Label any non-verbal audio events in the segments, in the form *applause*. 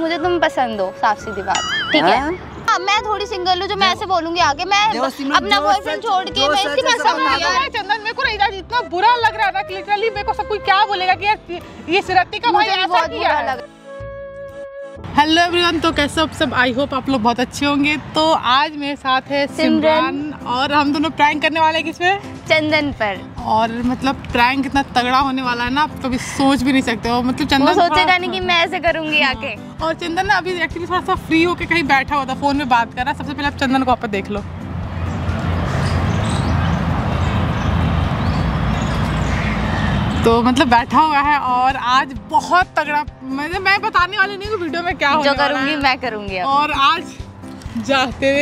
मुझे तुम पसंद हो साफ़ सीधी बात। ठीक है? हाँ? हाँ, मैं थोड़ी सिंगल हूँ जो मैं ऐसे बोलूँगी आगे। मैं अपना बॉयफ्रेंड छोड़ के मैं इसकी सब चंदन मेरे को इधर इतना बुरा लग रहा है ना लिटरली मेरे को सब कोई क्या बोलेगा कि यार ये सिरती का भाई मुझे ऐसा बहुत किया बुरा है? लगा हेलो एवरीवन तो कैसे हो आप सब? आई होप आप लोग बहुत अच्छे होंगे। तो आज मेरे साथ है सिमरन। और हम दोनों प्रैंक करने वाले हैं किसमें चंदन पर। और मतलब प्रैंक इतना तगड़ा होने वाला है ना आप कभी सोच भी नहीं सकते हो। मतलब चंदन सोचेगा नहीं कि मैं ऐसे करूँगी आके। और चंदन ना अभी एक्चुअली थोड़ा सा फ्री होके कहीं बैठा हुआ था फ़ोन में बात कर रहा सबसे पहले आप चंदन को आप देख लो। तो मतलब बैठा हुआ है और आज बहुत तगड़ा मैं मैं बताने वाली नहीं हूँ वीडियो में क्या जो करूँगी मैं करूँगी अब। और आज जाते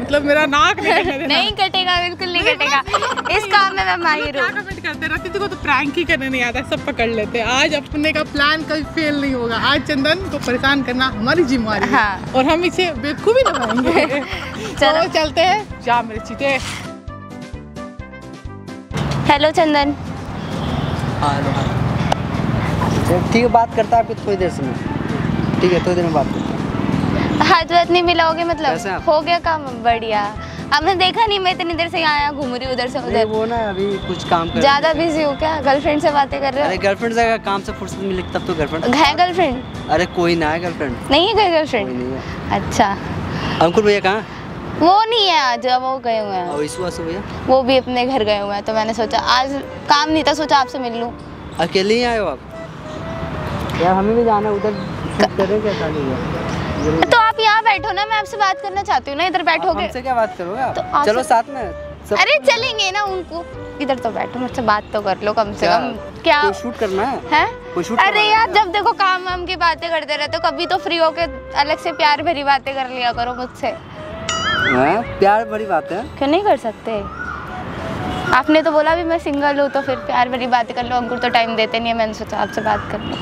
मतलब मेरा नाक नहीं *laughs* नहीं कटेगा बिल्कुल नहीं *laughs* कटेगा। इस काम में मैं माहिर क्या हूँ। कमेंट करते रहते थे को तो प्रैंक ही करने नहीं आता सब पकड़ लेते। हैं आज अपने का प्लान कभी फेल नहीं होगा। आज चंदन को परेशान करना हमारी जिम्मेवारी है हाँ। और हम इसे बेवकूफ़ी लगाएँगे *laughs* चलो। तो चलते हैं। जा मेरे चीते। हेलो चंदन। हाँ हेलो हाँ ठीक है बात करता है आपको थोड़ी देर से मैं। ठीक है थोड़ी देर में बात करता हूँ। हाथ वाथ नहीं मिलाओगे कैसे मतलब हो गया काम बढ़िया। आपने देखा नहीं मैं इतनी देर से यहाँ आया घूम रही हूँ उधर से उधर। वो ना अभी कुछ काम कर ज़्यादा बिज़ी हो क्या? गर्लफ्रेंड से बातें कर अरे रहे गर्लफ्रेंड से काम से फुर्सत मिले तब तो गर्लफ्रेंड है गर्लफ्रेंड अरे कोई ना है गर्लफ्रेंड नहीं है कोई गर्लफ्रेंड अच्छा। अंकुर भैया कहाँ? वो नहीं है आज वो गए हुए हैं। और ईसु भैया? वो भी अपने घर गए हुए हैं तो मैंने सोचा आज काम नहीं था सोचा आपसे मिल लूँ। अकेले ही आए हो आप? यार हमें भी जाना उधर क्या? तो आप यहाँ बैठो ना मैं आपसे बात करना चाहती हूँ ना इधर बैठोगे? हमसे क्या बात करोगे आप? तो आप चलो साथ में सब अरे चलेंगे ना उनको। इधर तो बैठो मुझसे बात तो कर लो कम से कम। क्या? कोई शूट करना है? है? कोई शूट अरे यार जब देखो काम वाम की बातें करते रहते हो कभी तो फ्री होके अलग से प्यार भरी बातें कर लिया करो मुझसे। हाँ, प्यार बड़ी बात है। क्यों नहीं कर सकते? आपने तो बोला भी मैं सिंगल हूँ तो फिर प्यार बड़ी बात कर लो अंकुर तो टाइम देते नहीं है मैंने सोचा आपसे बात कर लो।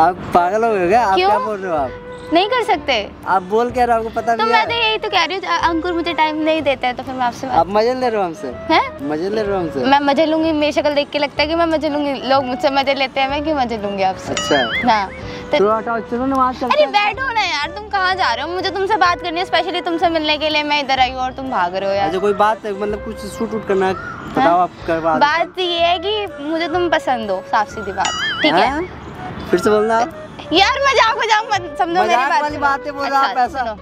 आप पागल हो गए क्या? आप क्यों? क्या? बोल रहे हो आप? नहीं कर सकते। आप बोल क्या रहे हो? आपको पता तो मैं तो यही तो कह रही हूँ अंकुर मुझे टाइम नहीं देता है तो फिर मैं आपसे आप मज़े ले रहे हो हमसे? है? मज़े ले रहे हो हमसे? मैं मज़े लूँगी मेरी शक्ल देख के लगता है कि मैं मज़े लूँगी। लोग मुझसे मज़े लेते हैं मैं क्यों मज़े लूँगी आपसे? अच्छा। हाँ तो तो चलो अरे बैठो ना यार तुम कहाँ जा रहे हो? मुझे तुमसे बात करनी है स्पेशली तुमसे मिलने के लिए मैं इधर आई हूँ और तुम भाग रहे हो यार। अच्छा कोई बात है मतलब कुछ शूट वूट करना बताओ आप करवा बात ये है कि मुझे तुम पसंद हो साफ़ सीधी बात ठीक है? हाँ? फिर से बोलना आप। यार मज़ाक मज़ाक मत समझो मेरी बात वाली। बातें हो आप अच्छा। सुनो।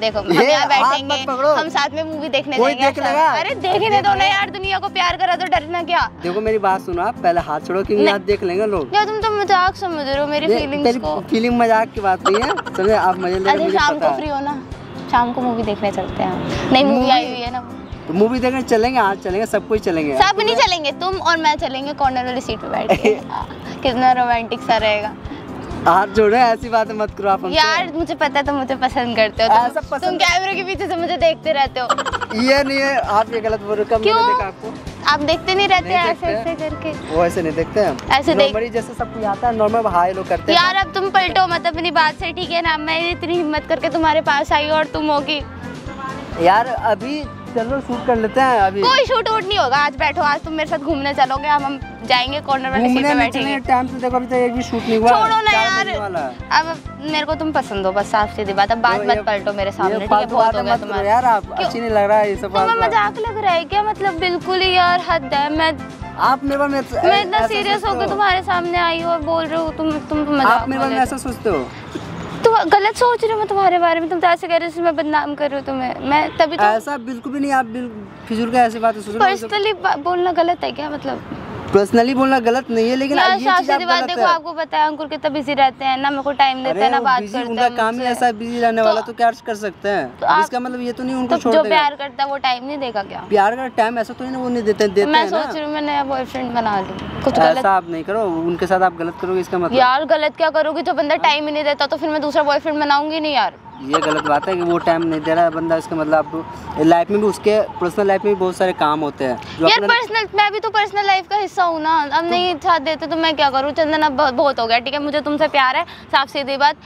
देखो हम यहाँ बैठेंगे हम साथ में मूवी देखने जाएँगे देख अच्छा। अरे देखने दो ना यार दुनिया को प्यार करा तो डरना क्या? देखो मेरी बात सुनो आप पहले हाथ छोड़ो क्योंकि। हाथ देख लेंगे लोग। यार तुम तो मज़ाक समझ रहे हो मेरी फीलिंग्स को। फीलिंग मज़ाक की बात नहीं है। समझे आप मज़े ले मुझे शाम को फ्री हो ना। शाम को मूवी देखने चलते हैं नई मूवी? आई हुई है ना। तो मूवी देखने चलेंगे आज चलेंगे सब कोई चलेंगे। सब नहीं चलेंगे तुम और मैं चलेंगे कॉर्नर वाली सीट पे बैठ के। *laughs* कितना रोमांटिक सा रहेगा। हाथ जोड़े ऐसी बातें मत करो आप यार मुझे पता है तुम मुझे पसंद करते हो तुम, पसंद- तुम कैमरे के पीछे से मुझे देखते रहते हो। ये नहीं है आप ये गलत बोल रहे हो कब? देखा आपको? आप देखते नहीं रहते नहीं ऐसे। ऐसे करके। वो ऐसे नहीं देखते हैं ऐसे देख- नॉर्मली जैसे सब कुछ आता है नॉर्मल हाई लोग करते हैं। यार अब तुम पलटो मत अपनी बात से ठीक है ना? मैं इतनी हिम्मत करके तुम्हारे पास आई और तुम होगी। यार अभी चलो शूट कर लेते हैं अभी। कोई शूट वूट नहीं होगा आज बैठो आज तुम मेरे साथ घूमने चलोगे हम हम जाएँगे कॉर्नर वाली सीट पे में बैठेंगे। टाइम से देखो अभी तक एक भी शूट नहीं हुआ। छोड़ो ना यार। अब मेरे को तुम पसंद हो बस साफ़ सीधी बात अब बात ये- मत पलटो मेरे सामने ठीक है? बहुत हो गया तुम्हारा। यार आप? अच्छी नहीं लग रहा है ये सब तुम्हें बात मज़ाक लग रहा है क्या? मतलब बिल्कुल ही यार हद है मैं आप मेरे बारे में मैं इतना सीरियस होकर तुम्हारे सामने आई हूँ और बोल रहे हो तुम तुम तो मज़ाक आप मेरे बारे में ऐसा सोचते हो? गलत सोच रही हूँ मैं तुम्हारे बारे में। तुम तो ऐसे कह रहे हो मैं बदनाम कर रही हूँ तुम्हें। मैं तभी तो ऐसा बिल्कुल भी नहीं आप बिल्कुल फिजूल का ऐसी बात है पर्सनली बोलना गलत है क्या मतलब? पर्सनली बोलना गलत नहीं है लेकिन ये चीज़ आप सीधी बात गलत देखो है। आपको पता है अंकुर कितना बिज़ी रहते हैं ना मेरे को टाइम देते हैं ना बात करते उनका काम ही ऐसा बिज़ी रहने तो- वाला तो क्या कर सकते हैं? तो इसका मतलब ये तो नहीं उनको तो छोड़ जो प्यार करता है वो टाइम नहीं देगा क्या? प्यार का टाइम ऐसा तो नहीं वो नहीं देते देते मैं सोच रही हूँ मैं नया बॉयफ्रेंड बना लूँ। कुछ गलत आप नहीं करो उनके साथ आप गलत करोगे इसका मतलब। यार गलत क्या करोगी? जो बंदा टाइम ही नहीं देता तो फिर मैं दूसरा बॉयफ्रेंड बनाऊँगी नहीं यार। ये गलत बात है कि वो टाइम नहीं दे रहा है बंदा इसका मतलब लाइफ में भी उसके पर्सनल लाइफ में भी बहुत सारे काम होते हैं जो यार पर्सनल मैं भी तो पर्सनल लाइफ का हिस्सा हूँ ना। अब नहीं साथ देते तो मैं क्या करूँ? चंदन अब बहुत हो गया ठीक है? मुझे तुमसे प्यार है साफ़ सीधी बात।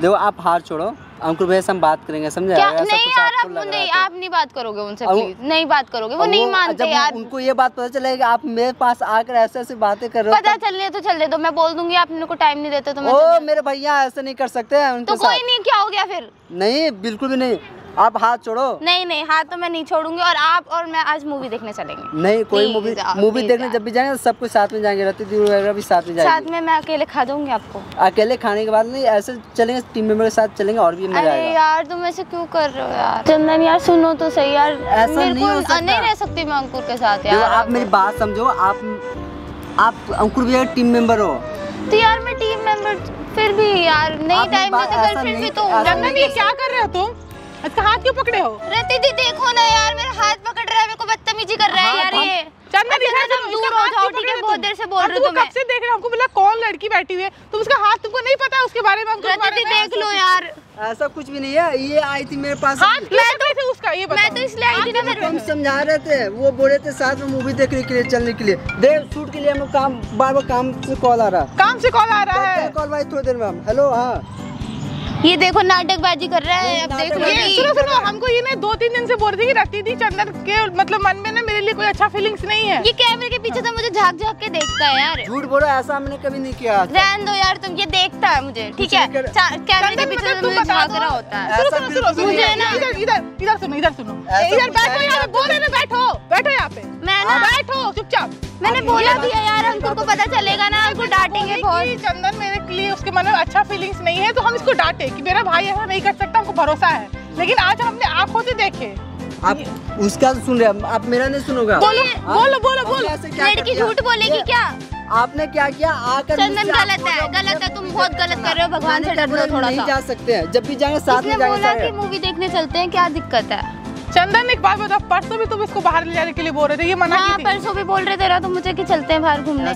देखो आप हार छोड़ो। अंकुर भैया से हम बात करेंगे समझे? क्या? नहीं यार आप नहीं तो। आप नहीं बात करोगे उनसे प्लीज़ नहीं बात करोगे वो नहीं मानते यार। उनको ये बात पता चलेगी आप मेरे पास आकर ऐसे ऐसे बातें कर रहे हो पता चलने तो चल तो दो मैं बोल दूँगी आप इनको को टाइम नहीं देते तो मैं ओ मेरे भैया ऐसे नहीं कर सकते तो कोई नहीं क्या हो गया फिर? नहीं बिल्कुल भी नहीं। आप हाथ छोड़ो। नहीं नहीं हाथ तो मैं नहीं छोड़ूँगी और आप और मैं आज मूवी देखने चलेंगे। नहीं कोई मूवी मूवी देखने जब भी जाएँगे सब कुछ साथ में जाएँगे। रति दी वगैरह भी साथ में जाएँगे। साथ में मैं अकेले खा दूँगी आपको। अकेले खाने के बाद नहीं ऐसे चलेंगे टीम मेंबर के साथ चलेंगे और भी मज़ा अरे आएगा। यार तुम ऐसे क्यों कर रहे हो यार? चंदन यार सुनो तो सही यार। ऐसा नहीं को सकता। नहीं रह सकती मैं अंकुर के साथ यार। आप मेरी बात समझो आप आप अंकुर भैया टीम मेंबर हो। तो यार मैं टीम मेंबर फिर भी यार नहीं टाइम देते गर्लफ्रेंड भी तो हूँ। ना चंदन ये क्या कर रहे हो तुम? इसका हाथ क्यों पकड़े हो? रहती थी देखो ना यार मेरा हाथ पकड़ रहा है मेरे को बदतमीजी कर रहा है हाँ, यार हम- ये। अच्छा, इधर तुम दूर हो जाओ ठीक है बहुत देर से बोल रहे हो तुम्हें। कब से देख रहे हो? हमको बोला कौन लड़की बैठी हुई है? तुम उसका हाथ तुमको नहीं पता है उसके बारे में अंकुर के रति देख लो यार। ऐसा कुछ भी नहीं है ये आई थी मेरे पास। हाथ क्यों पकड़े थे उसका? ये मैं तो इसलिए आई थी ना फिर हम समझा रहे थे वो बोले थे साथ में मूवी देखने के लिए चलने के लिए। देख शूट के लिए हमें काम बार बार काम से कॉल आ रहा है। काम से कॉल आ रहा है? कॉल भाई थोड़ी देर में हम। हेलो हाँ। ये देखो नाटकबाजी कर रहा है अब देख ये सुनो सुनो हमको ये ना दो तीन दिन से बोल रही थी कि रति दी चंदन के मतलब मन में ना मेरे लिए कोई अच्छा फीलिंग्स नहीं है। ये कैमरे के पीछे तो मुझे झाक झाक के देखता है यार। झूठ बोलो ऐसा हमने कभी नहीं किया। रहन दो यार तुम ये देखता है मुझे ठीक है? कैमरे के पीछे मतलब तो तुम मुझे बता झाँक रहा होता है। सुनो सुनो सुनो है ना। इधर इधर इधर सुनो इधर सुनो। इधर बैठो पे बोल ना बैठो। बैठो यहाँ पे। मैं हाँ, ना बैठो चुपचाप। मैंने बोला भी है यार अंकुर को पता चलेगा ना अंकुर डांटेंगे बहुत। चंदन मेरे लिए उसके मन में अच्छा फीलिंग्स नहीं है तो हम इसको डांटे। कि मेरा भाई ऐसा नहीं कर सकता हमको भरोसा है। लेकिन आज हमने आँखों से देखे। आप उसका सुन रहे हैं? आप मेरा नहीं सुनोगा? बोलो? बोलो बोलो बोलो। लड़की झूठ बोलेगी क्या? आपने क्या किया? आकर चंदन गलत है गलत है तुम बहुत गलत कर रहे हो भगवान से डर थोड़ा नहीं सा। जा सकते हैं। जब भी जाएँगे साथ में जाएँगे मूवी देखने चलते हैं क्या दिक्कत है? चंदन एक बात बताओ परसों भी तुम इसको बाहर ले जाने के लिए बोल रहे थे ये मना हाँ परसों भी बोल रहे थे ना तुम मुझे कि चलते हैं बाहर घूमने।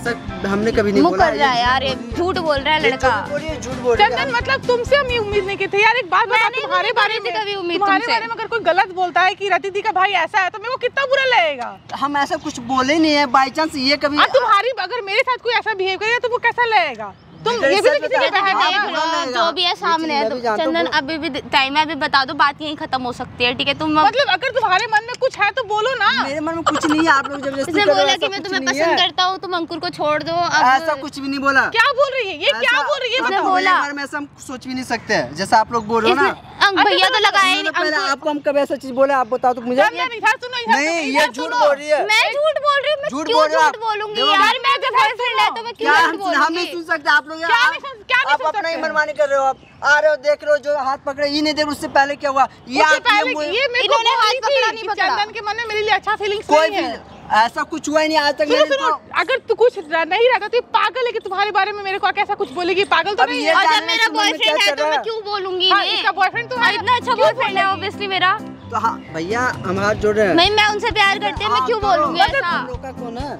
हमने कभी नहीं बोला रहा है यार झूठ बोल रहा है लड़का। झूठ बोलिए झूठ बोल रहे चंदन मतलब तुमसे हम ये उम्मीद नहीं की थी। यार एक बात बता तुम्हारे बारे में कभी उम्मीद तुम्हारे बारे में अगर कोई गलत बोलता है की रति दी का भाई ऐसा है तो मेरे को कितना बुरा लगेगा? हम ऐसा कुछ बोले नहीं है बाई चांस ये कभी तुम्हारी अगर मेरे साथ कोई ऐसा बिहेव करेगा तो वो कैसा लगेगा? तुम ये भी तो किसी की हाँ, है। जो भी है सामने है तो हूँ, चंदन अभी भी टाइम है अभी बता दो बात यही खत्म हो सकती है ठीक है? तुम मतलब अगर तुम्हारे मन में कुछ है तो बोलो ना। मेरे मन में कुछ नहीं है आप लोग ज़बरदस्ती इसने कर बोला कि मैं तुम्हें पसंद करता हूँ तुम अंकुर को छोड़ दो ऐसा कुछ भी नहीं बोला। क्या बोल रही है? ये क्या बोल रही है? इसने बोला। मेरे बारे में ऐसा हम सोच भी नहीं सकते हैं जैसा आप लोग बोल रहे हो ना। अंक भैया तो लगाया नहीं पहले आपको हम कभी ऐसा चीज़ बोले आप बताओ तो मुझे। नहीं ये झूठ। बोल रही है। मैं झूठ बोल रही हूँ झूठ बोल रहे हो झूठ आप। बोलूँगी यार? मैं है तो मैं क्यों हम हम नहीं सुन सकते? आप लोग क्या क्या आप अपना ही मनमानी कर रहे हो आप। आ रहे हो देख रहे हो जो हाथ पकड़े ये नहीं देख उससे पहले क्या हुआ? ये इन्होंने हाथ पकड़ा नहीं पकड़ा। चंदन के मन में मेरे लिए अच्छा फीलिंग्स कोई भी ऐसा कुछ हुआ ही नहीं आज तक सुनो सुनो तो- अगर तू कुछ नहीं रहता तो पागल है कि तुम्हारे बारे में मेरे को कैसा कुछ बोलेगी? पागल तो नहीं है। और जब मेरा क्या बॉयफ्रेंड है तो मैं क्यों बोलूँगी? हाँ, इसका बॉयफ्रेंड तो है। इतना अच्छा बॉयफ्रेंड है ऑब्वियसली मेरा। तो हाँ भैया हम हाथ जोड़ रहे हैं। नहीं मैं उनसे प्यार करती हूँ मैं क्यों बोलूँगी मतलब ऐसा? हम लोग का कौन है?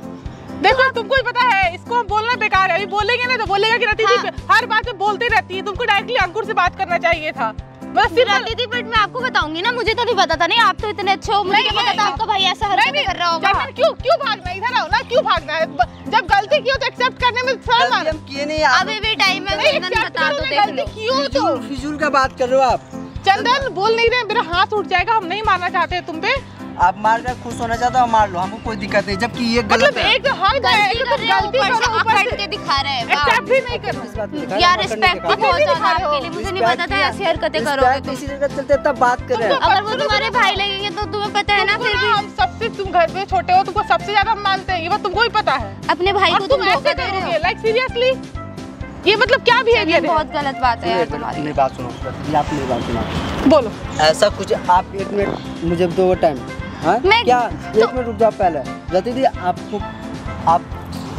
देखो तुमको ही पता है इसको हम बोलना बेकार है। अभी बोलेंगे ना तो बोलेगा कि रति हाँ। दी हर बात में बोलती रहती है। तुमको डायरेक्टली अंकुर से बात करना चाहिए था। बस फिर सिर्फ़ रहती थी बट मैं आपको बताऊँगी ना मुझे तो नहीं पता था नहीं आप तो इतने अच्छे हो मुझे नहीं, क्या पता नहीं, था आपका भाई ऐसा हरकतें नहीं कर रहा होगा। चंदन क्यों क्यों भागना? है? इधर आओ ना क्यों भागना है? जब गलती की हो तो एक्सेप्ट करने में शर्म आ किए नहीं अभी भी टाइम है चंदन बता दो देख लो। की हो तो। फिजूल फिजूल का बात कर रहे हो आप। चंदन बोल नहीं रहे मेरा हाथ उठ जाएगा हम नहीं मानना चाहते तुम पे। आप मार कर खुश होना चाहते हो मार लो हमको कोई दिक्कत नहीं जबकि ये गलत मतलब है। एक तो हद गलती एक कर तो रहे हो गलती ऊपर से अकड़ के दिखा रहे हैं वाह। एक्सेप्ट भी नहीं करना इस बात को यार रिस्पेक्ट तो। बहुत ज़्यादा आपके लिए मुझे नहीं पता था ऐसी हरकतें करोगे तुम इसी जगह चलते तब बात कर। रहे हैं अगर वो तुम्हारे भाई लगेंगे तो तुम्हें पता है ना फिर भी। हम सबसे तुम घर पे छोटे हो तुमको सबसे ज़्यादा हम मानते हैं ये बात तुमको ही पता है। अपने भाई को तुम ऐसे करोगे लाइक सीरियसली ये मतलब क्या ये बिहेवियर है? बहुत गलत बात है यार तुम्हारी। मेरी बात सुनो आप मेरी बात सुनो। बोलो। ऐसा कुछ आप एक मिनट मुझे दो टाइम। हाँ? मैं- क्या? तो- एक मिनट रुक जाओ पहले। रति दी आपको आप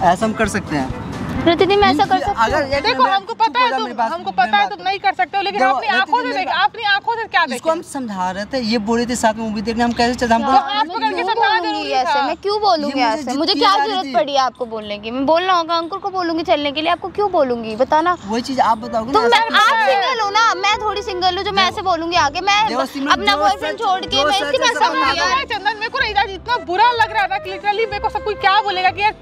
ऐसा हम कर सकते हैं। प्रतिदिन मैं ऐसा कर सकती हूँ। देखो हमको पता है तुम हमको पता है तुम नहीं कर सकते हो लेकिन अपनी आँखों से देखा अपनी आँखों से क्या इसको हम समझा रहे थे ये बोले थे साथ में मूवी देखने हम कैसे चलते हमको मैं क्यों बोलूँगी ऐसे मैं क्यों बोलूँगी मुझे ऐसे? मुझे क्या ज़रूरत पड़ी आपको बोलने की? मैं बोलना होगा अंकुर को बोलूँगी चलने के लिए आपको क्यों बोलूँगी? बताना। वही चीज़ आप बताओगे तुम मैं आप सिंगल हो ना मैं थोड़ी सिंगल हूँ जो मैं ऐसे बोलूँगी आगे। मैं अपना बॉयफ्रेंड छोड़ के मैं इसकी है, सब समझ। रहा है। चंदन मेरे को इतना बुरा लग रहा लिटरली मेरे को सब कोई क्या बोलेगा कि यार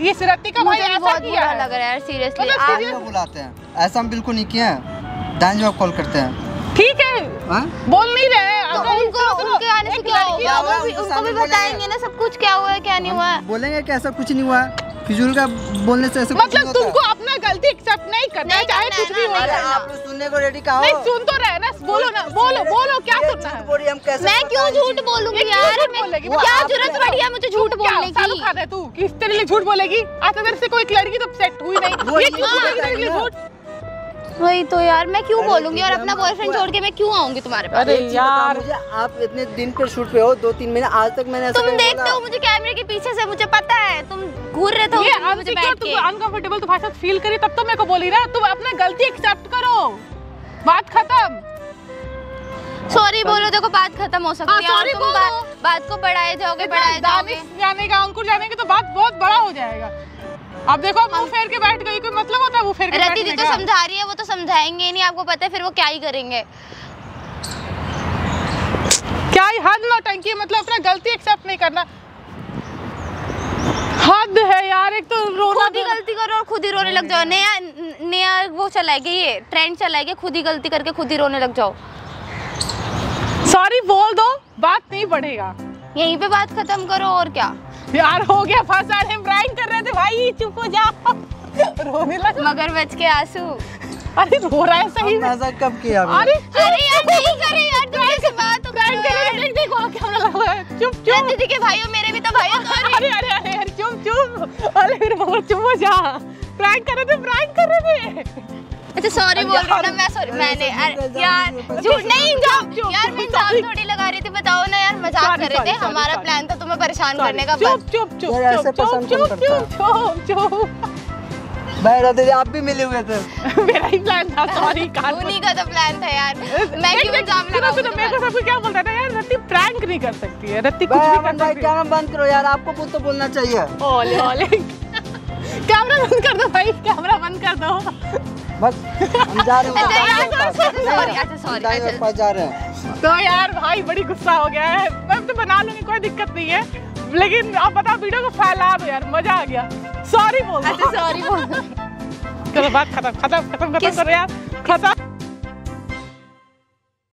ये सिरत्ती का भाई ऐसा बहुत किया बुरा लग रहा है यार सीरियसली मतलब आप लोग बुलाते हैं? ऐसा हम बिल्कुल नहीं किए हैं। दान जवाब कॉल करते हैं। ठीक है। हाँ? बोल नहीं रहे तो उनको उनके आने से क्या क्या होगा? होगा, वो भी उनको उनको भी बताएँगे ना सब कुछ क्या हुआ है क्या नहीं हुआ। बोलेंगे कि ऐसा कुछ नहीं हुआ। फिजूल का बोलने से ऐसा मतलब तुमको अपना गलती एक्सेप्ट नहीं करना है चाहे कुछ भी हो। आप लोग सुनने को रेडी कहा नहीं सुन तो रहे ना बोलो ना बोलो बोलो क्या सुनना है? बोली हम कैसे मैं क्यों झूठ? बोलूँगी यार? झूठ मैं बोलेगी? वो क्या ज़रूरत पड़ी है मुझे झूठ बोलने सालू की? खा रहे तू किस तरह लिए झूठ बोलेगी? आज अगर से कोई लड़की तो सेट हुई नहीं। झूठ वही तो यार मैं क्यों बोलूँगी और अपना बॉयफ्रेंड छोड़ के मैं क्यों आऊँगी तुम्हारे पास? अरे यार। मुझे आप इतने दिन पे शूट पे हो दो तीन महीने आज तक मैंने तुम देखते हो मुझे कैमरे के पीछे से मुझे पता है तुम घूर रहे थे ये मुझे बैठ के। अनकंफर्टेबल तुम्हारे साथ फील करी तब तो मेरे को बोली ना तुम अपना गलती एक्सेप्ट करो। बात खत्म। सॉरी बोलो देखो बात खत्म हो सकती हाँ, है। तुम बोलो। बात, बात को बढ़ाए जाओगे बढ़ाए जाओगे। जाने का अंकुर जाने का तो बात बहुत बड़ा हो जाएगा। अब देखो मुँह फेर के बैठ गई कोई मतलब होता है मुँह फेर के रति दी तो समझा रही है वो तो समझाएँगे नहीं आपको पता है फिर वो क्या ही करेंगे। क्या ही हद नौटंकी है, मतलब अपना गलती एक्सेप्ट नहीं करना। हद है यार एक तो रोना खुद ही गलती करो और खुद ही रोने लग जाओ। नया नया वो चलाएगा ये ट्रेंड चलाएगा खुद ही गलती करके खुद ही रोने लग जाओ। सॉरी बोल दो बात नहीं बढ़ेगा। यहीं पे बात खत्म करो और क्या? यार हो गया फंसा हम ड्राइंग कर रहे थे भाई चुप हो जाओ। रोने लगा। मगर बच के आँसू। अरे रो रहा है सही में। ऐसा कब किया अरे अरे यार नहीं करे यार तुम ऐसे बात तो ड्राइंग कर। रहे थे देख देख वहाँ कैमरा लगा हुआ है चुप। चुप दीदी के भाइयों मेरे भी तो भाई सॉरी अरे अरे अरे अरे चुप चुप। अरे मेरे बहुत चुप हो जा। प्रैंक कर रहे थे प्रैंक कर रहे थे। अच्छा सॉरी बोल रही हूँ ना मैं सॉरी मैंने। यार झूठ नहीं चुप, यार मैं sorry. थोड़ी लगा रही थी बताओ ना। यार मज़ाक कर रहे थे हमारा प्लान था तुम्हें परेशान करने का चुप चुप चुप चुप चुप चुप चुप चुप चुप। भाई आप भी मिले हुए थे। मेरा ही प्लान था सॉरी *laughs* उन्हीं का तो प्लान था यार। *laughs* मैं क्यों इल्ज़ाम सुनो सुनो मेरे को सबको क्या बोलता था यार रत्ती प्रैंक नहीं कर सकती है रत्ती कुछ भी कर सकती है। कैमरा बंद करो यार आपको कुछ तो बोलना चाहिए। ओले ओले कैमरा बंद कर दो भाई कैमरा बंद कर दो। बस हम जा रहे हैं। अच्छा, sorry, अच्छा, अच्छा। जा रहे हैं तो यार भाई बड़ी गुस्सा हो गया है। मैं तो बना लूँगी कोई दिक्कत नहीं है। लेकिन आप बताओ वीडियो को फैला दो यार मज़ा आ गया। सॉरी बोल। अच्छा सॉरी बोल। चलो बात खत्म खत्म खत्म खत्म करो यार। खत्म।